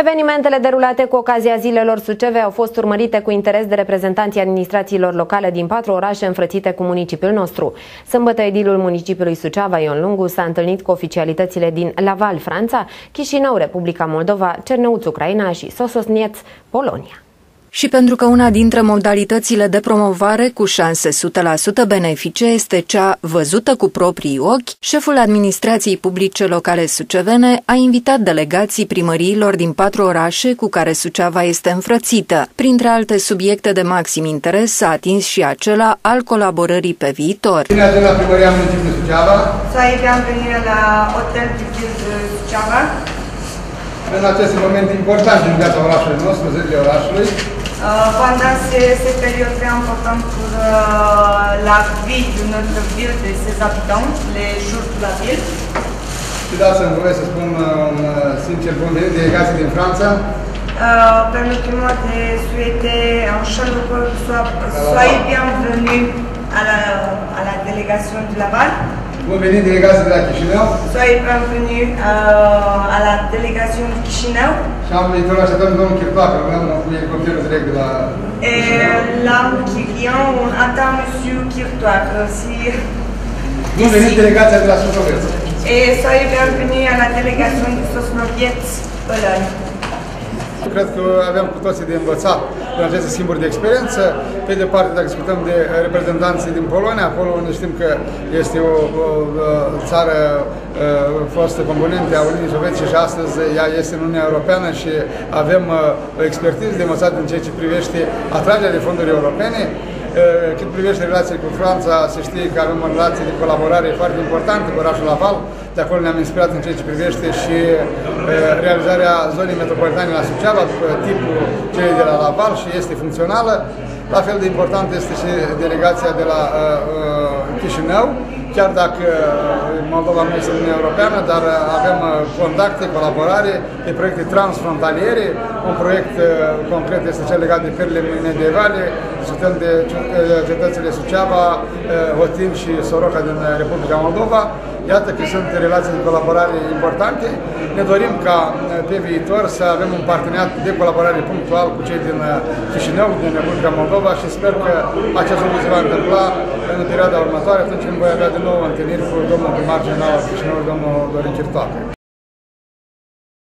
Evenimentele derulate cu ocazia zilelor Suceve au fost urmărite cu interes de reprezentanții administrațiilor locale din patru orașe înfrățite cu municipiul nostru. Sâmbătă, edilul municipiului Suceava, Ion Lungu, s-a întâlnit cu oficialitățile din Laval, Franța, Chișinău, Republica Moldova, Cernăuț, Ucraina și Sososnieț, Polonia. Și pentru că una dintre modalitățile de promovare cu șanse 100% benefice este cea văzută cu proprii ochi, șeful administrației publice locale sucevene a invitat delegații primăriilor din patru orașe cu care Suceava este înfrățită. Printre alte subiecte de maxim interes s-a atins și acela al colaborării pe viitor. Bine ați la primăria municipiului Suceava. Soyez bienvenue la Hotel du Ville de Suceava. În acest moment important din viața orașului nostru, zilele orașului, Euh, pendant ces, ces périodes très importantes pour euh, la vie de notre ville, de ses habitants, les jours de la ville. Și dați-mi voie să spun un sincer bun venit delegații din Franța. Uh, Permettez-moi de souhaiter un chaleureux soyez, soyez bienvenue à la, à la délégation de Laval. Bun venit delegații de la Chișinău. Bienvenue uh, à la délégation de Chișinău. Și am viitor așteptăm domnul Chirtoacă, rămânem cu elicopterul direct de la... Et là, qui vient, on attend monsieur Kirtoak aussi. Bun venit delegația de la. Et soyez bienvenue à la délégation de Sosnovietz, Pologne. Cred că avem cu toții de învățat în aceste schimburi de experiență. Pe de parte, dacă discutăm de reprezentanții din Polonia, acolo unde știm că este o, o, o țară fostă componente a Uniunii Sovietice și astăzi ea este în Uniunea Europeană și avem o expertiză de învățat în ceea ce privește atragerea de fonduri europene. Cât privește relațiile cu Franța, se știe că avem o relație de colaborare foarte importantă cu orașul Laval. De acolo ne-am inspirat în ceea ce privește și realizarea zonei metropolitane la Suceava, după tipul celei de la Laval și este funcțională. La fel de important este și delegația de la Chișinău, chiar dacă Moldova nu este Uniunea Europeană, dar avem contacte, colaborare de proiecte transfrontaliere. Un proiect concret este cel legat de perle medievale, discutăm de cetățile Suceava, Hotin și Soroca din Republica Moldova. Iată că sunt relații de colaborare importante. Ne dorim ca pe viitor să avem un parteneriat de colaborare punctual cu cei din Chișinău, din Republica Moldova și sper că acest lucru se va întâmpla în perioada următoare, atunci când voi avea din nou întâlniri cu domnul primar general al Chișinău, domnul Dorin Chirtoacă.